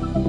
Bye.